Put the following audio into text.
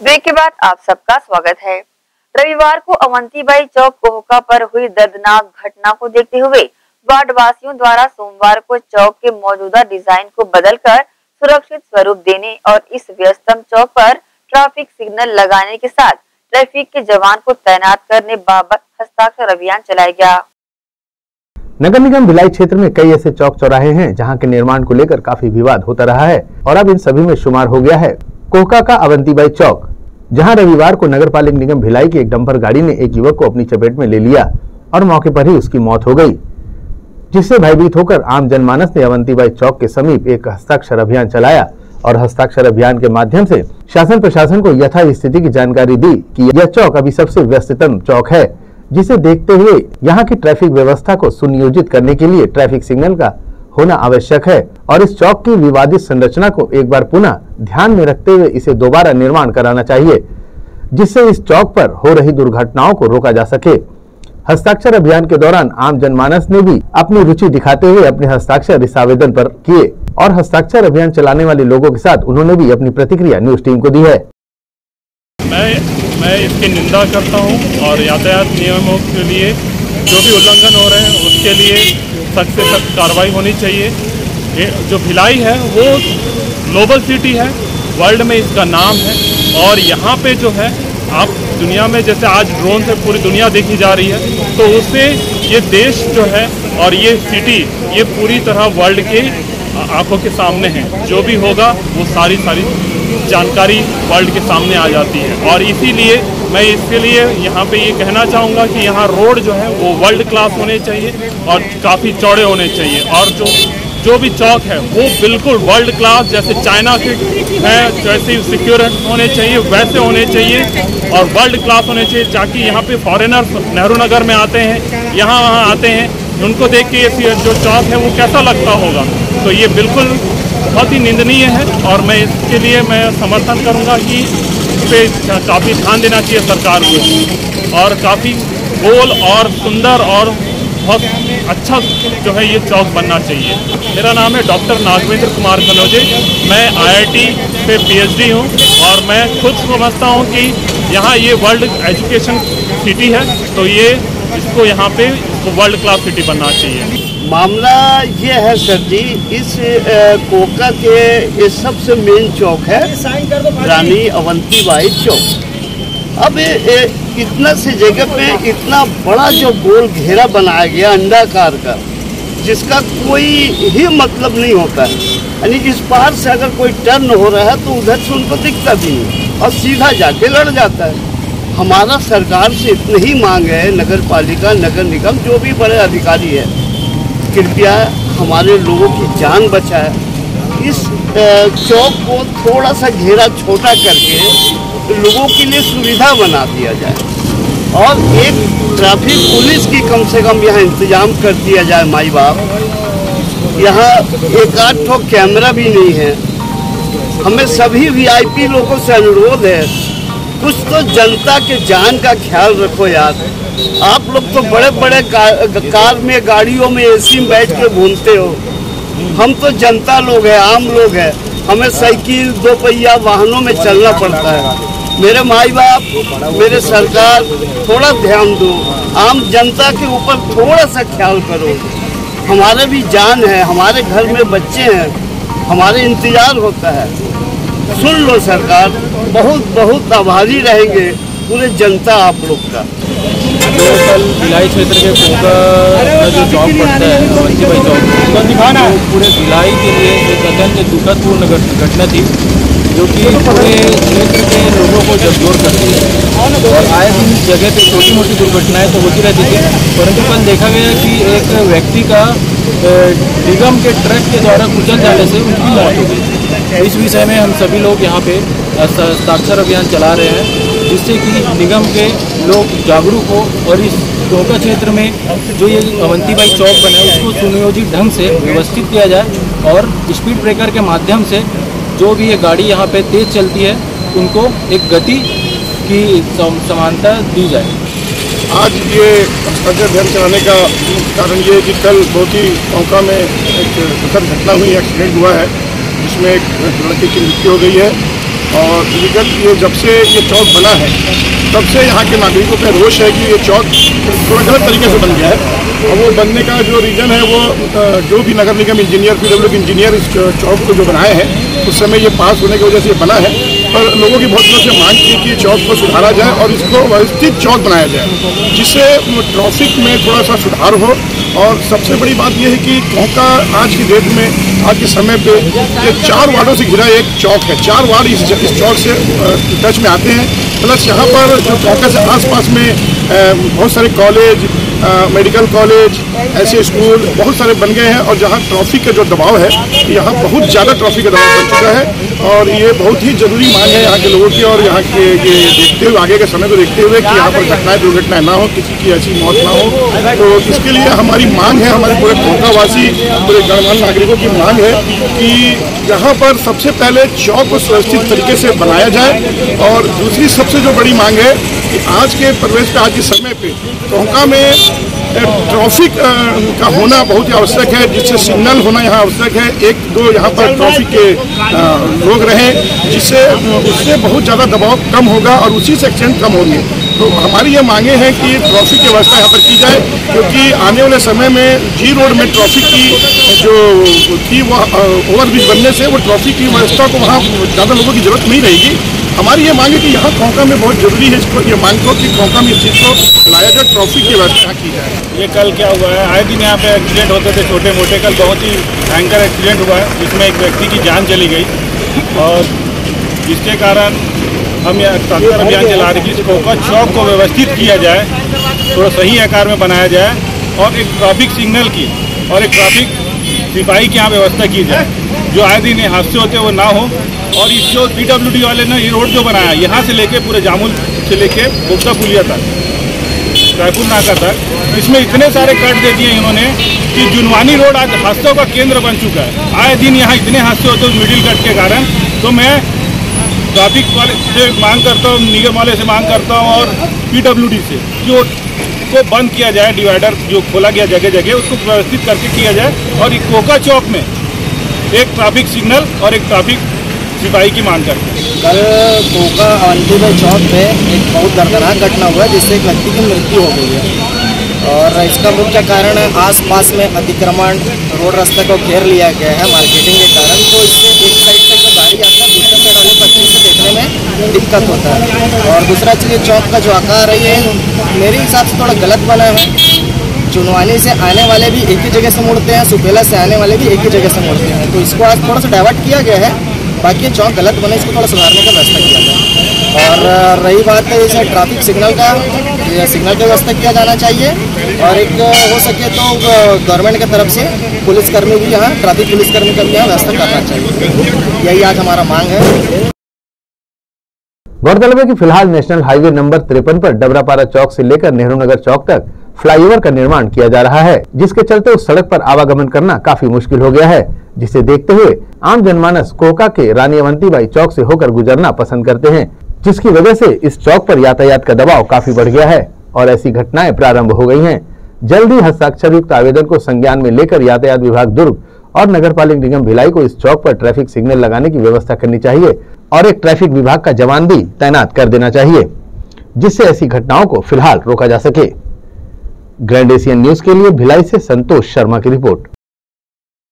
Break के बाद आप सबका स्वागत है। रविवार को अवंतीबाई चौक कोहका पर हुई दर्दनाक घटना को देखते हुए वार्ड वासियों द्वारा सोमवार को चौक के मौजूदा डिज़ाइन को बदलकर सुरक्षित स्वरूप देने और इस व्यस्तम चौक पर ट्रैफ़िक सिग्नल लगाने के साथ ट्रैफ़िक के जवान को तैनात करने बाबत हस्ताक्षर अभियान चलाया गया। नगर निगम भिलाई क्षेत्र में कई ऐसे चौक चौराहे हैं जहाँ के निर्माण को लेकर काफ़ी विवाद होता रहा है और अब इन सभी में शुमार हो गया है। कोहका का अवंतीबाई चौक जहाँ रविवार को नगर पालिक निगम भिलाई की एक डंपर गाड़ी ने एक युवक को अपनी चपेट में ले लिया और मौके पर ही उसकी मौत हो गई, जिससे भयभीत होकर आम जनमानस ने अवंतीबाई चौक के समीप एक हस्ताक्षर अभियान चलाया और हस्ताक्षर अभियान के माध्यम से शासन प्रशासन को यथा स्थिति की जानकारी दी कि यह चौक अभी सबसे व्यस्ततम चौक है, जिसे देखते हुए यहाँ की ट्रैफ़िक व्यवस्था को सुनियोजित करने के लिए ट्रैफ़िक सिग्नल का होना आवश्यक है और इस चौक की विवादित संरचना को एक बार पुनः ध्यान में रखते हुए इसे दोबारा निर्माण कराना चाहिए, जिससे इस चौक पर हो रही दुर्घटनाओं को रोका जा सके। हस्ताक्षर अभियान के दौरान आम जनमानस ने भी अपनी रुचि दिखाते हुए अपने हस्ताक्षर इस आवेदन पर किए और हस्ताक्षर अभियान चलाने वाले लोगों के साथ उन्होंने भी अपनी प्रतिक्रिया न्यूज़ टीम को दी है। मैं मैं इसकी निंदा करता हूँ और यातायात नियमों के लिए जो भी उल्लंघन हो रहे हैं, उसके लिए सख्त से सख्त कार्रवाई होनी चाहिए। जो भिलाई है, वो ग्लोबल सिटी है, वर्ल्ड में इसका नाम है, और यहाँ पे जो है, आप दुनिया में जैसे आज ड्रोन से पूरी दुनिया देखी जा रही है तो उससे ये देश जो है और ये सिटी, ये पूरी तरह वर्ल्ड के आँखों के सामने है। जो भी होगा, वो सारी सारी जानकारी वर्ल्ड के सामने आ जाती है। और इसीलिए मैं इसके लिए यहाँ पे ये कहना चाहूँगा कि यहाँ रोड जो है, वो वर्ल्ड क्लास होने चाहिए और काफ़ी चौड़े होने चाहिए। और जो जो भी चौक है, वो बिल्कुल वर्ल्ड क्लास जैसे चाइना के हैं, जैसे सिक्योर होने चाहिए, वैसे होने चाहिए और वर्ल्ड क्लास होने चाहिए, ताकि यहाँ पे फॉरेनर नेहरू नगर में आते हैं, यहाँ वहाँ आते हैं, उनको देख के ये जो चौक है, वो कैसा लगता होगा? तो ये बिल्कुल बहुत ही निंदनीय है और मैं इसके लिए मैं समर्थन करूँगा कि इस पर काफ़ी ध्यान देना चाहिए सरकार को और काफ़ी गोल और सुंदर और बहुत अच्छा जो है ये चौक बनना चाहिए। मेरा नाम है डॉक्टर नागवेंद्र कुमार कनौजे मैं आईआईटी पे पीएचडी हूँ और मैं खुद समझता हूँ कि यहाँ ये वर्ल्ड एजुकेशन सिटी है तो ये इसको यहाँ पे इसको वर्ल्ड क्लास सिटी बनना चाहिए। मामला ये है सर जी इस कोका के ये सबसे मेन चौक है। रानी अवंतीबाई चौक। अब ये इतना से जगह पे इतना बड़ा जो गोल घेरा बनाया गया अंडाकार का, जिसका कोई ही मतलब नहीं होता है। यानी इस पार से अगर कोई टर्न हो रहा है तो उधर से उनको दिखता भी नहीं और सीधा जाके लड़ जाता है। हमारा सरकार से इतनी ही मांग है, नगर पालिका, नगर निगम, जो भी बड़े अधिकारी है, कृपया हमारे लोगों की जान बचाए। इस चौक को थोड़ा सा घेरा छोटा करके लोगों के लिए सुविधा बना दिया जाए। और एक ट्रैफ़िक पुलिस की कम से कम यहाँ इंतज़ाम कर दिया जाए माई बाप। यहाँ एक आठ कैमरा भी नहीं है। हमें सभी वीआईपी लोगों से अनुरोध है, कुछ तो जनता के जान का ख्याल रखो यार। आप लोग तो बड़े बड़े कार में, गाड़ियों में एसी में बैठ के घूमते हो। हम तो जनता लोग हैं, आम लोग हैं। हमें साइकिल, दो पहिया वाहनों में चलना पड़ता है। मेरे माई बाप मेरे सरकार थोड़ा ध्यान दो। आम जनता के ऊपर थोड़ा सा ख्याल करो। हमारे भी जान है हमारे घर में बच्चे हैं हमारे इंतज़ार होता है। सुन लो सरकार बहुत बहुत आभारी रहेंगे पूरे जनता आप लोग का। जो कल भिलाई क्षेत्र के जो चौक पड़ता है अवंती भाई चौक तो पूरे भिलाई के लिए अत्यंत दुखदपूर्ण घटना थी, जो कि पूरे क्षेत्र के लोगों को जगजोर करती है। और आए दिन जगह पे छोटी मोटी दुर्घटनाएँ तो होती रहती थी, परंतु कल देखा गया कि एक व्यक्ति का निगम के ट्रक के द्वारा कुचल जाने से उनकी मौत हो गई। इस विषय में हम सभी लोग यहाँ पे हस्ताक्षर अभियान चला रहे हैं, जिससे कि निगम के लोग जागरूक हो और इस टोका क्षेत्र में जो ये अवंतीबाई चौक बने उसको सुनियोजित ढंग से व्यवस्थित किया जाए। और स्पीड ब्रेकर के माध्यम से जो भी ये गाड़ी यहाँ पे तेज़ चलती है, उनको एक गति की समानता दी जाए। आज ये हस्ताक्षर ध्यान चलाने का कारण ये है कि कल बहुत ही चौका में एक दुखद घटना हुई, एक्सीडेंट हुआ है, जिसमें एक लड़की की मृत्यु हो गई है। और विगत ये, जब से ये चौक बना है, तब से यहाँ के नागरिकों का रोष है कि ये चौक थोड़ा गलत तरीके से बन गया है। और वो बनने का जो रीज़न है, वो जो भी नगर निगम इंजीनियर पी इंजीनियर इस चौक को जो बनाए हैं, उस समय ये पास होने की वजह से ये बना है। पर लोगों की बहुत दिनों से मांग की कि चौक को सुधारा जाए और इसको व्यवस्थित चौक बनाया जाए जिससे ट्रैफ़िक में थोड़ा सा सुधार हो। और सबसे बड़ी बात यह है कि कोहका आज की डेट में आज के समय पे ये चार वार्डों से घिरा एक चौक है। चार वार्ड इस, इस चौक से टच में आते हैं। प्लस यहाँ पर जो कोहका से आसपास में बहुत सारे कॉलेज मेडिकल कॉलेज ऐसे स्कूल बहुत सारे बन गए हैं और जहाँ ट्रॉफिक का जो दबाव है यहाँ बहुत ज़्यादा ट्रॉफिक का दबाव बन चुका है और ये बहुत ही ज़रूरी मांग है यहाँ के लोगों की और यहाँ के ये देखते हुए आगे के समय को देखते हुए कि यहाँ पर घटनाएँ दुर्घटनाएँ ना हो किसी की ऐसी मौत ना हो। तो इसके लिए हमारी मांग है हमारे पूरे कोकावासी पूरे गणमान्य नागरिकों की मांग है कि यहाँ पर सबसे पहले चौक को सुरक्षित तरीके से बनाया जाए और दूसरी सबसे जो बड़ी मांग है कि आज के प्रवेश आज के समय पे कोहका में ट्रैफ़िक का होना बहुत ही आवश्यक है, जिससे सिग्नल होना यहाँ आवश्यक है। एक, दो यहाँ पर ट्रैफ़िक के लोग रहें, जिससे, उससे बहुत ज़्यादा दबाव कम होगा और उसी से एक्सीडेंट कम होंगे। तो हमारी ये मांगे हैं कि ट्रैफ़िक की व्यवस्था यहाँ पर की जाए, क्योंकि आने वाले समय में जी रोड में ट्रैफ़िक की, जो थी वह ओवरब्रिज बनने से वो ट्रैफ़िक की व्यवस्था को वहाँ ज़्यादा लोगों की ज़रूरत नहीं रहेगी। हमारी ये मांग है कि यहाँ कोंका में बहुत ज़रूरी है इसको, ये मांग को कि कोंका में इस चीज़ को लाया जाए, ट्रॉफी की व्यवस्था की जाए। ये कल क्या हुआ है? आए दिन यहाँ पे एक्सीडेंट होते थे छोटे मोटे कल बहुत ही भयंकर एक्सीडेंट हुआ है, जिसमें एक व्यक्ति की जान चली गई। और जिसके कारण हम यह तंत्र अभियान चला रहे कि कोका चौक को व्यवस्थित किया जाए, थोड़ा सही आकार में बनाया जाए, और एक ट्रैफ़िक सिग्नल की, और एक ट्रैफ़िक सिपाही की यहाँ व्यवस्था की जाए। जो आए दिन हादसे होते वो ना हो। और इस जो पीडब्ल्यूडी वाले ने ये रोड जो बनाया, यहाँ से लेके पूरे जामुल से लेके बोगदा पुलिया तक, रायपुर नाका तक, इसमें इतने सारे कट दे दिए इन्होंने कि जुनवानी रोड आज हादसों का केंद्र बन चुका है। आए दिन यहाँ इतने हादसे होते हैं मिडिल कट के कारण। तो मैं ट्रैफ़िक वाले से मांग करता हूँ, निगम वाले से मांग करता हूँ और पीडब्ल्यूडी से जो को बंद किया जाए, डिवाइडर जो खोला गया जगह जगह उसको व्यवस्थित करके किया जाए। और कोका चौक में एक ट्रैफ़िक सिग्नल और एक ट्रैफ़िक सिपाही की मांग करते कल कोका अवंतीबाई चौक पे एक बहुत दर्दनाक घटना हुआ जिससे एक व्यक्ति की मृत्यु हो गई है। और इसका मुख्य कारण है, आसपास में अतिक्रमण, रोड रास्ते को घेर लिया गया है मार्केटिंग के कारण। तो इससे एक साइड से जो गाड़ी आता है, दूसरे साइड वाले बच्चे से देखने में दिक्कत होता है। और दूसरा चीज़ चौक का जो आकार है, ये मेरे हिसाब से थोड़ा गलत बना है। चुनवानी से आने वाले भी एक ही जगह से मुड़ते हैं, सुपेला से आने वाले भी एक ही जगह से मुड़ते हैं। तो इसको आज थोड़ा सा डाइवर्ट किया गया है, बाकी ये चौक गलत बने, इसको थोड़ा सुधारने का व्यवस्था किया जाए और रही बात है जैसे ट्रैफ़िक सिग्नल का सिग्नल का व्यवस्था किया जाना चाहिए। और एक हो सके तो गवर्नमेंट की तरफ़ से पुलिसकर्मी भी यहाँ ट्रैफ़िक पुलिसकर्मी का भी यहाँ व्यवस्था करना चाहिए। यही आज हमारा मांग है। गौरतलब है कि फ़िलहाल नेशनल हाईवे नंबर तिरपन पर डबरापारा चौक से लेकर नेहरू नगर चौक तक फ्लाईओवर का निर्माण किया जा रहा है, जिसके चलते उस सड़क पर आवागमन करना काफ़ी मुश्किल हो गया है, जिसे देखते हुए आम जनमानस कोका के रानी अवंतीबाई चौक से होकर गुजरना पसंद करते हैं, जिसकी वजह से इस चौक पर यातायात का दबाव काफ़ी बढ़ गया है और ऐसी घटनाएँ प्रारंभ हो गई हैं। जल्द ही हस्ताक्षर युक्त आवेदन को संज्ञान में लेकर यातायात विभाग दुर्ग और नगर पालिक निगम भिलाई को इस चौक पर ट्रैफ़िक सिग्नल लगाने की व्यवस्था करनी चाहिए और एक ट्रैफ़िक विभाग का जवान भी तैनात कर देना चाहिए, जिससे ऐसी घटनाओं को फ़िलहाल रोका जा सके। ग्रैंड एशियन न्यूज़ के लिए भिलाई से संतोष शर्मा की रिपोर्ट।